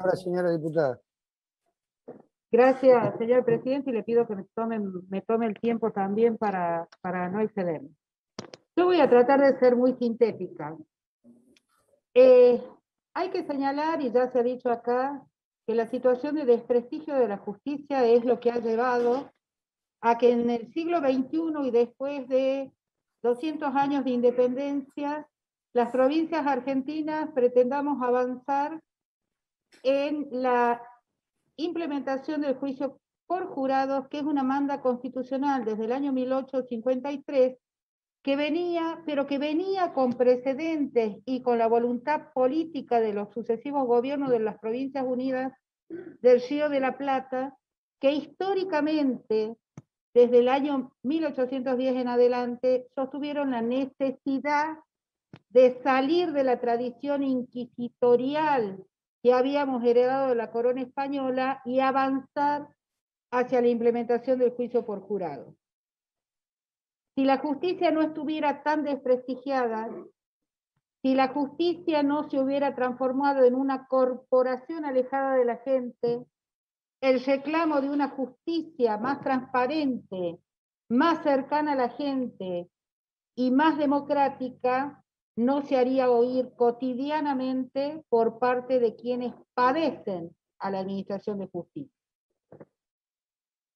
palabra, señora diputada. Gracias, señor presidente, y le pido que me tome, me tome el tiempo también para, para no excederme. Yo voy a tratar de ser muy sintética. Eh, hay que señalar, y ya se ha dicho acá, que la situación de desprestigio de la justicia es lo que ha llevado a que en el siglo XXI y después de 200 años de independencia, las provincias argentinas pretendamos avanzar en la implementación del juicio por jurados, que es una manda constitucional desde el año 1853, que venía, pero que venía con precedentes y con la voluntad política de los sucesivos gobiernos de las Provincias Unidas del Río de la Plata, que históricamente, desde el año 1810 en adelante, sostuvieron la necesidad de salir de la tradición inquisitorial que habíamos heredado de la corona española y avanzar hacia la implementación del juicio por jurado. Si la justicia no estuviera tan desprestigiada, si la justicia no se hubiera transformado en una corporación alejada de la gente, el reclamo de una justicia más transparente, más cercana a la gente y más democrática no se haría oír cotidianamente por parte de quienes padecen a la administración de justicia.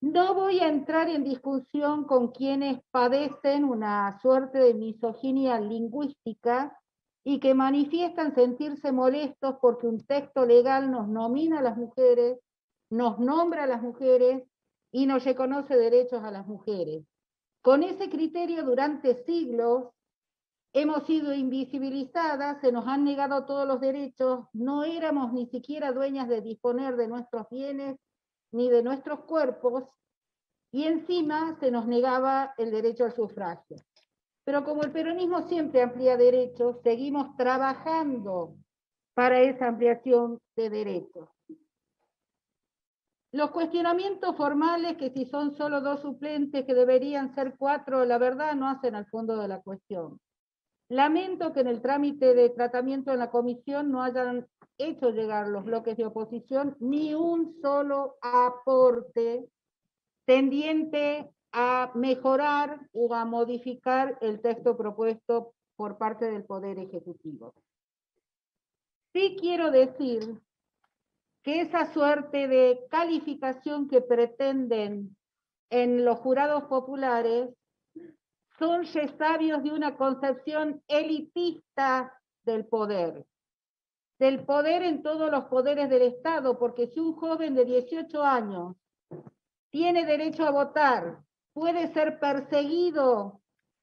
No voy a entrar en discusión con quienes padecen una suerte de misoginia lingüística y que manifiestan sentirse molestos porque un texto legal nos nomina a las mujeres, nos nombra a las mujeres y nos reconoce derechos a las mujeres. Con ese criterio durante siglos hemos sido invisibilizadas, se nos han negado todos los derechos, no éramos ni siquiera dueñas de disponer de nuestros bienes ni de nuestros cuerpos, y encima se nos negaba el derecho al sufragio. Pero como el peronismo siempre amplía derechos, seguimos trabajando para esa ampliación de derechos. Los cuestionamientos formales, que si son solo dos suplentes, que deberían ser cuatro, la verdad no hacen al fondo de la cuestión. Lamento que en el trámite de tratamiento en la comisión no hayan hecho llegar los bloques de oposición ni un solo aporte tendiente a mejorar o a modificar el texto propuesto por parte del Poder Ejecutivo. Sí quiero decir que esa suerte de calificación que pretenden en los jurados populares son resabios de una concepción elitista del poder, del poder en todos los poderes del Estado, porque si un joven de 18 años tiene derecho a votar, puede ser perseguido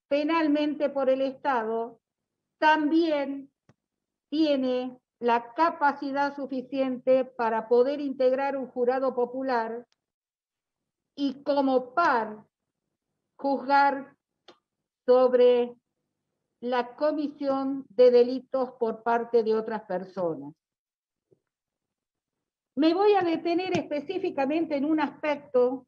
penalmente por el Estado, también tiene la capacidad suficiente para poder integrar un jurado popular y como par juzgar sobre la comisión de delitos por parte de otras personas. Me voy a detener específicamente en un aspecto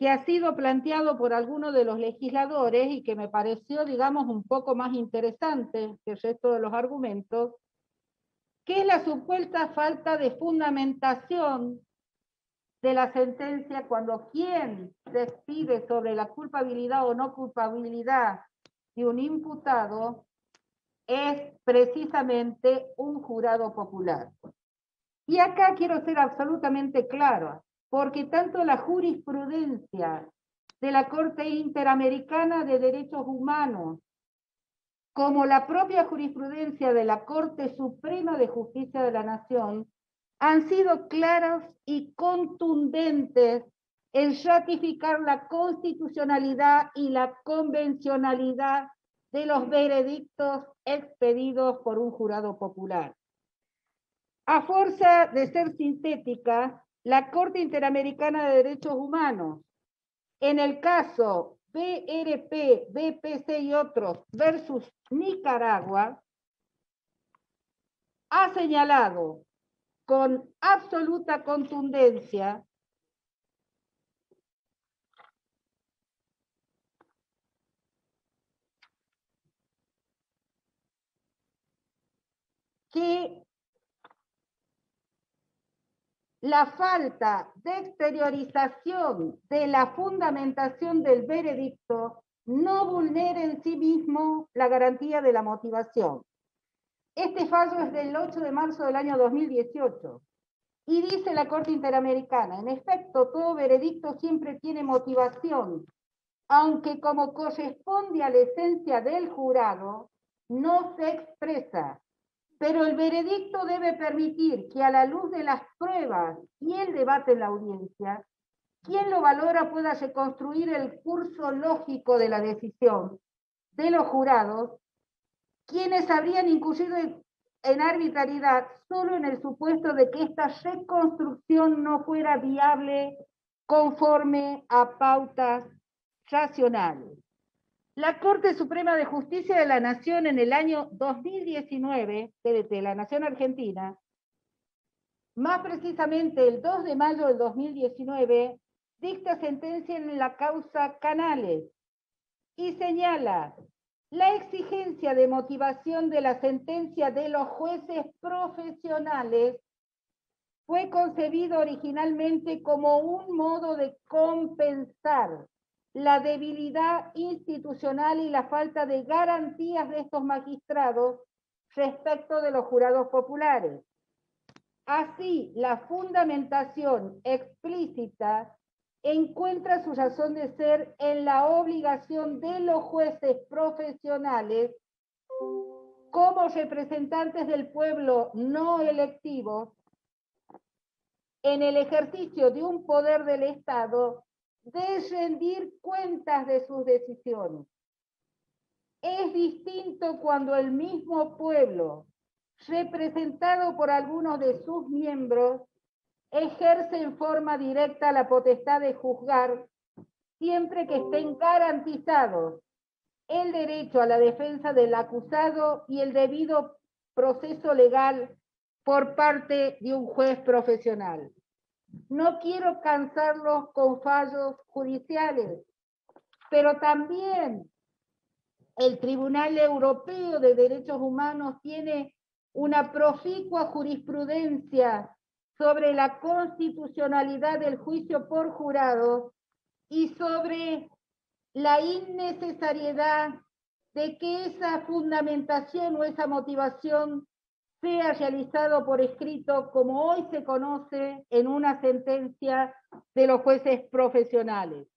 que ha sido planteado por algunos de los legisladores y que me pareció, digamos, un poco más interesante que el resto de los argumentos, que es la supuesta falta de fundamentación de la sentencia cuando quien decide sobre la culpabilidad o no culpabilidad de un imputado es precisamente un jurado popular. Y acá quiero ser absolutamente claro, porque tanto la jurisprudencia de la Corte Interamericana de Derechos Humanos como la propia jurisprudencia de la Corte Suprema de Justicia de la Nación han sido claros y contundentes en ratificar la constitucionalidad y la convencionalidad de los veredictos expedidos por un jurado popular. A fuerza de ser sintética, la Corte Interamericana de Derechos Humanos, en el caso BRP, BPC y otros versus Nicaragua, ha señalado con absoluta contundencia que la falta de exteriorización de la fundamentación del veredicto no vulnera en sí mismo la garantía de la motivación. Este fallo es del 8 de marzo del año 2018 y dice la Corte Interamericana, en efecto, todo veredicto siempre tiene motivación, aunque como corresponde a la esencia del jurado, no se expresa. Pero el veredicto debe permitir que a la luz de las pruebas y el debate en la audiencia, quien lo valora pueda reconstruir el curso lógico de la decisión de los jurados, quienes habrían incurrido en arbitrariedad solo en el supuesto de que esta reconstrucción no fuera viable conforme a pautas racionales. La Corte Suprema de Justicia de la Nación en el año 2019, de la Nación Argentina, más precisamente el 2 de mayo del 2019, dicta sentencia en la causa Canales y señala la exigencia de motivación de la sentencia de los jueces profesionales fue concebido originalmente como un modo de compensar la debilidad institucional y la falta de garantías de estos magistrados respecto de los jurados populares. Así, la fundamentación explícita encuentra su razón de ser en la obligación de los jueces profesionales como representantes del pueblo no electivos en el ejercicio de un poder del Estado de rendir cuentas de sus decisiones. Es distinto cuando el mismo pueblo, representado por algunos de sus miembros, ejerce en forma directa la potestad de juzgar siempre que estén garantizados el derecho a la defensa del acusado y el debido proceso legal por parte de un juez profesional. No quiero cansarlos con fallos judiciales, pero también el Tribunal Europeo de Derechos Humanos tiene una proficua jurisprudencia sobre la constitucionalidad del juicio por jurado y sobre la innecesariedad de que esa fundamentación o esa motivación sea realizado por escrito como hoy se conoce en una sentencia de los jueces profesionales.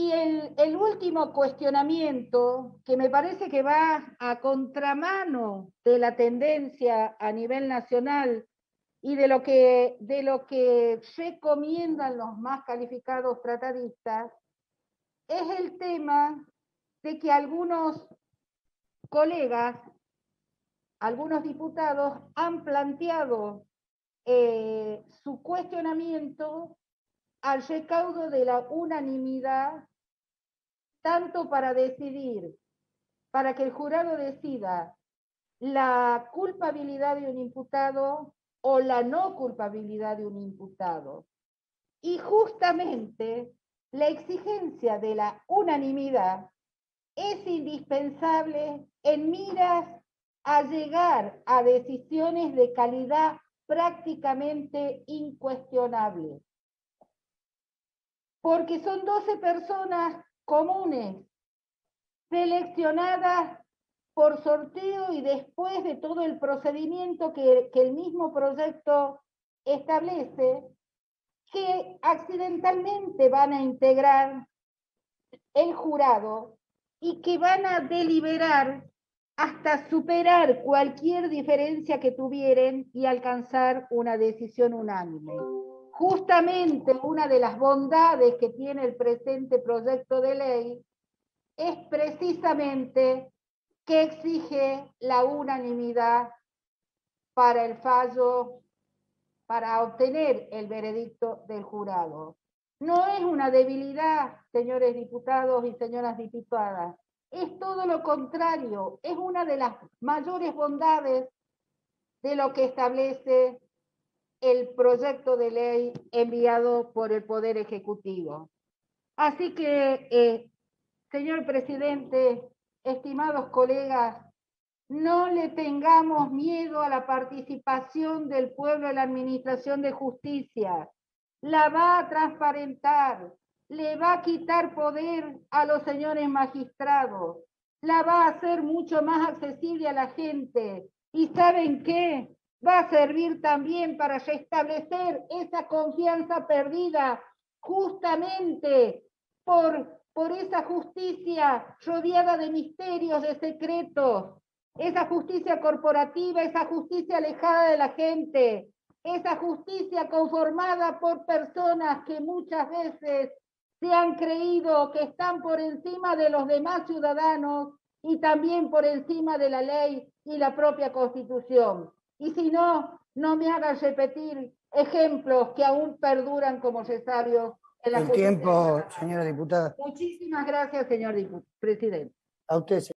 Y el, último cuestionamiento, que me parece que va a contramano de la tendencia a nivel nacional y de lo que, de lo que recomiendan los más calificados tratadistas, es el tema de que algunos colegas algunos diputados han planteado eh, su cuestionamiento al recaudo de la unanimidad, tanto para decidir, para que el jurado decida la culpabilidad de un imputado o la no culpabilidad de un imputado. Y justamente la exigencia de la unanimidad es indispensable en miras a llegar a decisiones de calidad prácticamente incuestionables. Porque son 12 personas comunes, seleccionadas por sorteo y después de todo el procedimiento que, el mismo proyecto establece, que accidentalmente van a integrar el jurado y que van a deliberar hasta superar cualquier diferencia que tuvieran y alcanzar una decisión unánime. Justamente una de las bondades que tiene el presente proyecto de ley es precisamente que exige la unanimidad para el fallo, para obtener el veredicto del jurado. No es una debilidad, señores diputados y señoras diputadas, es todo lo contrario, es una de las mayores bondades de lo que establece el proyecto de ley enviado por el Poder Ejecutivo. Así que, eh, señor presidente, estimados colegas, no le tengamos miedo a la participación del pueblo en la administración de justicia. La va a transparentar, le va a quitar poder a los señores magistrados, la va a hacer mucho más accesible a la gente. ¿Y saben qué? Va a servir también para restablecer esa confianza perdida justamente por, por esa justicia rodeada de misterios, de secretos, esa justicia corporativa, esa justicia alejada de la gente, esa justicia conformada por personas que muchas veces se han creído que están por encima de los demás ciudadanos y también por encima de la ley y la propia constitución. Y si no, no me hagan repetir ejemplos que aún perduran como necesarios en la El justicia tiempo, señora diputada. Muchísimas gracias, señor presidente. A usted,